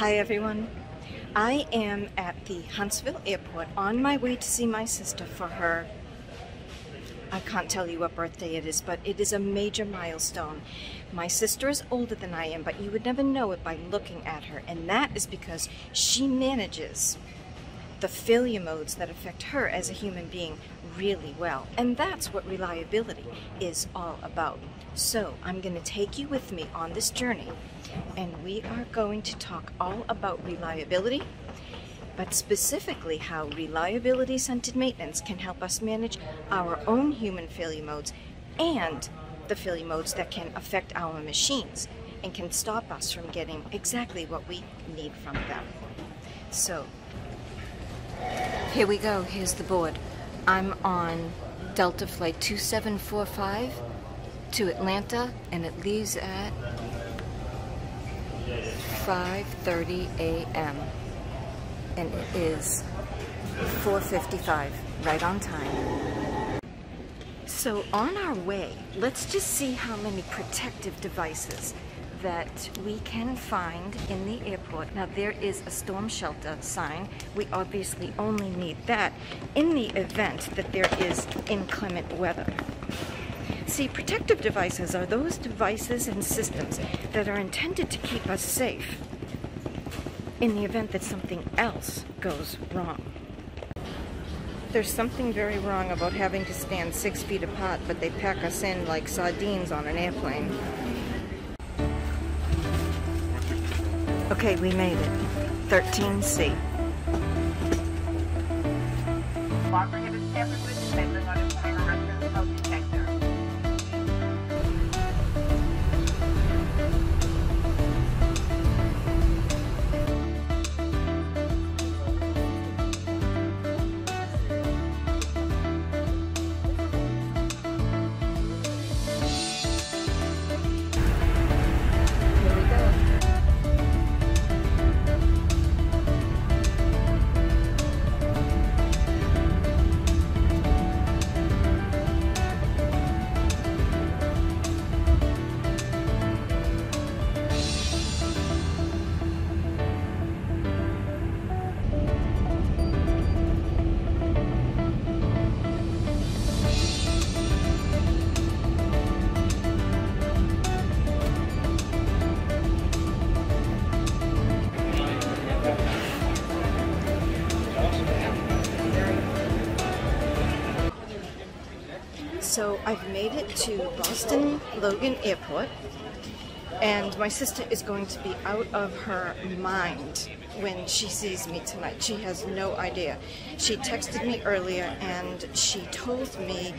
Hi everyone. I am at the Huntsville airport on my way to see my sister for her. I can't tell you what birthday it is, but it is a major milestone. My sister is older than I am, but you would never know it by looking at her, and that is because she manages the failure modes that affect her as a human being really well. And that's what reliability is all about. So I'm going to take you with me on this journey and we are going to talk all about reliability, but specifically how reliability centered maintenance can help us manage our own human failure modes and the failure modes that can affect our machines and can stop us from getting exactly what we need from them. So, here we go. Here's the board. I'm on Delta Flight 2745 to Atlanta, and it leaves at 5.30 a.m. And it is 4.55, right on time. So on our way, let's just see how many protective devices that we can find in the airport. Now there is a storm shelter sign. We obviously only need that in the event that there is inclement weather. See, protective devices are those devices and systems that are intended to keep us safe in the event that something else goes wrong. There's something very wrong about having to stand six feet apart, but they pack us in like sardines on an airplane. Okay, we made it. 13C. So I've made it to Boston Logan Airport, and my sister is going to be out of her mind when she sees me tonight. She has no idea. She texted me earlier and she told me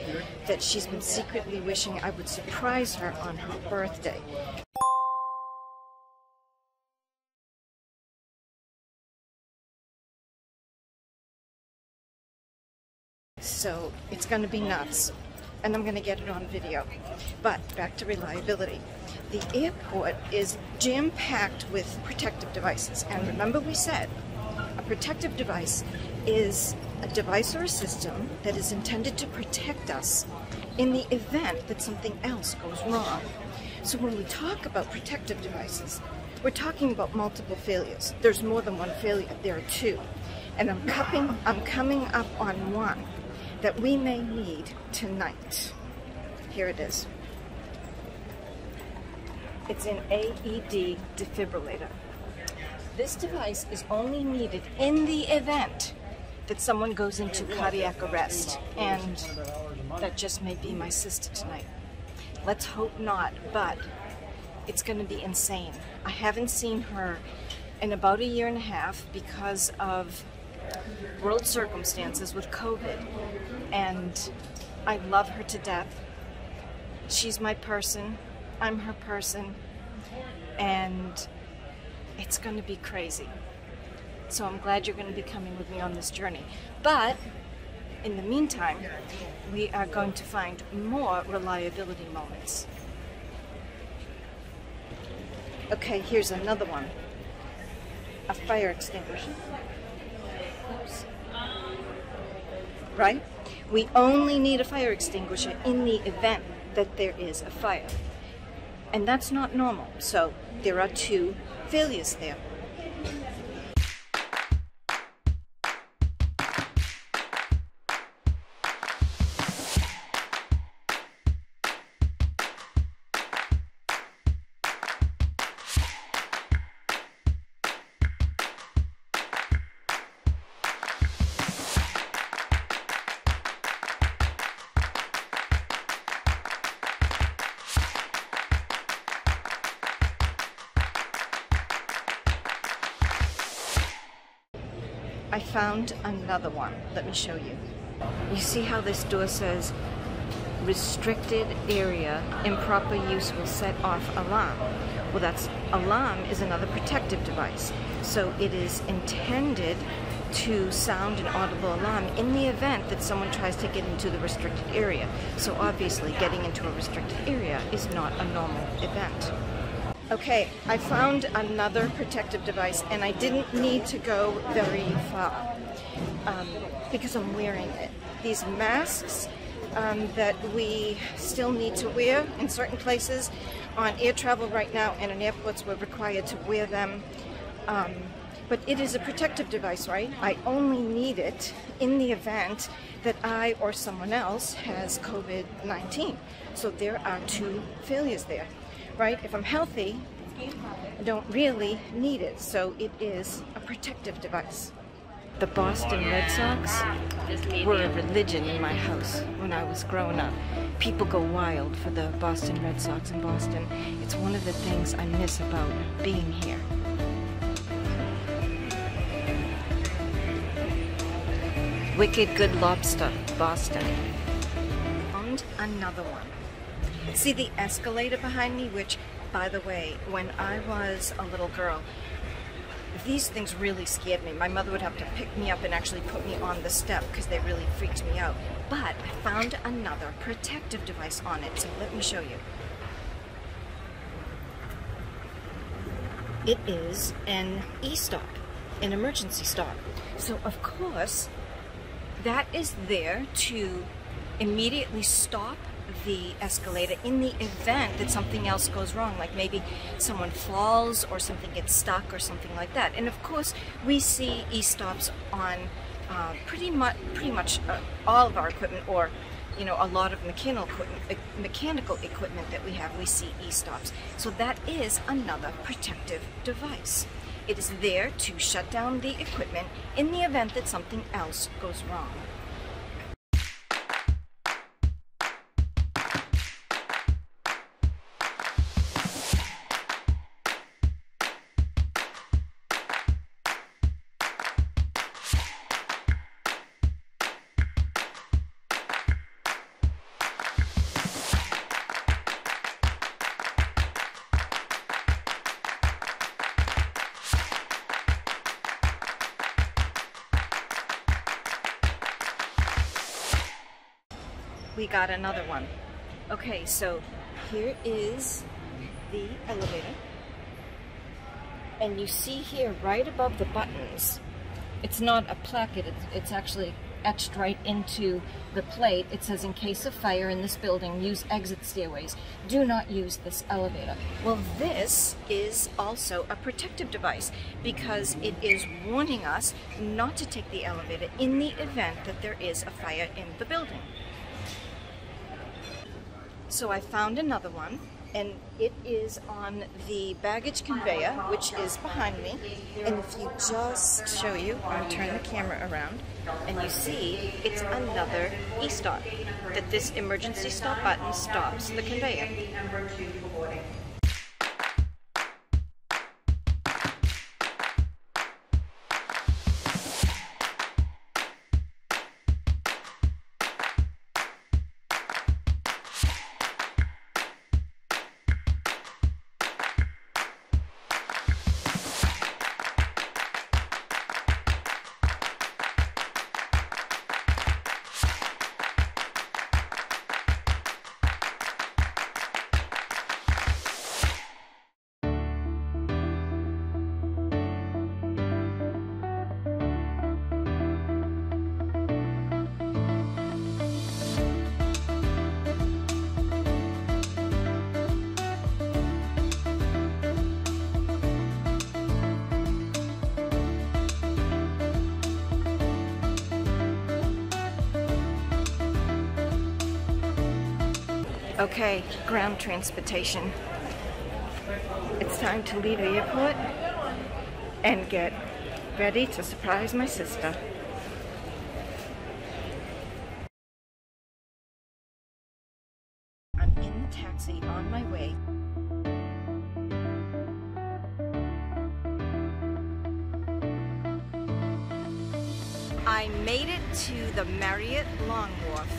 that she's been secretly wishing I would surprise her on her birthday. So it's going to be nuts. And I'm going to get it on video. But back to reliability. The airport is jam packed with protective devices. And remember, we said a protective device is a device or a system that is intended to protect us in the event that something else goes wrong. So when we talk about protective devices, we're talking about multiple failures. There's more than one failure, there are two. And I'm coming, I'm coming up on one that we may need tonight. Here it is. It's an AED defibrillator. This device is only needed in the event that someone goes into cardiac arrest, and that just may be my sister tonight. Let's hope not, but it's going to be insane. I haven't seen her in about a year and a half because of world circumstances with COVID, and I love her to death. She's my person, I'm her person, and it's going to be crazy. So I'm glad you're going to be coming with me on this journey. But in the meantime, we are going to find more reliability moments. Okay, here's another one. A fire extinguisher. Right? We only need a fire extinguisher in the event that there is a fire. And that's not normal. So there are two failures there. I found another one. Let me show you. You see how this door says restricted area, improper use will set off alarm. Well, that's alarm is another protective device. So it is intended to sound an audible alarm in the event that someone tries to get into the restricted area. So obviously, getting into a restricted area is not a normal event. Okay, I found another protective device and I didn't need to go very far um, because I'm wearing it. These masks um, that we still need to wear in certain places on air travel right now and in airports we're required to wear them. Um, but it is a protective device, right? I only need it in the event that I or someone else has COVID 19. So there are two failures there right? If I'm healthy, I don't really need it, so it is a protective device. The Boston Red Sox were a religion in my house when I was growing up. People go wild for the Boston Red Sox in Boston. It's one of the things I miss about being here. Wicked Good Lobster, Boston. And another one. See the escalator behind me, which, by the way, when I was a little girl, these things really scared me. My mother would have to pick me up and actually put me on the step because they really freaked me out. But I found another protective device on it, so let me show you. It is an e-stop, an emergency stop. So of course, that is there to immediately stop the escalator in the event that something else goes wrong, like maybe someone falls or something gets stuck or something like that. And of course, we see e-stops on uh, pretty much pretty much uh, all of our equipment, or you know, a lot of mechanical equipment, mechanical equipment that we have. We see e-stops, so that is another protective device. It is there to shut down the equipment in the event that something else goes wrong. Got another one. Okay, so here is the elevator. And you see here right above the buttons, it's not a placket, it's, it's actually etched right into the plate. It says, in case of fire in this building, use exit stairways. Do not use this elevator. Well, this is also a protective device because it is warning us not to take the elevator in the event that there is a fire in the building. So I found another one, and it is on the baggage conveyor, which is behind me. And if you just show you, I'll turn the camera around, and you see it's another e-stop, that this emergency stop button stops the conveyor. Okay, ground transportation. It's time to leave the airport and get ready to surprise my sister.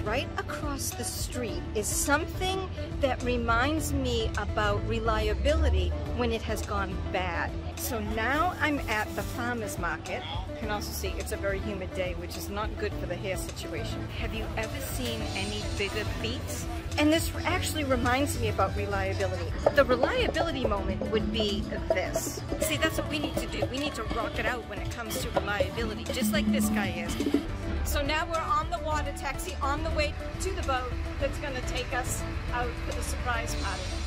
Right across the street is something that reminds me about reliability when it has gone bad. So now I'm at the farmer's market. You can also see it's a very humid day, which is not good for the hair situation. Have you ever seen any bigger beets? And this actually reminds me about reliability. The reliability moment would be this. See, that's what we need to do. We need to rock it out when it comes to reliability, just like this guy is. So now we're on the water taxi on the way to the boat that's gonna take us out for the surprise party.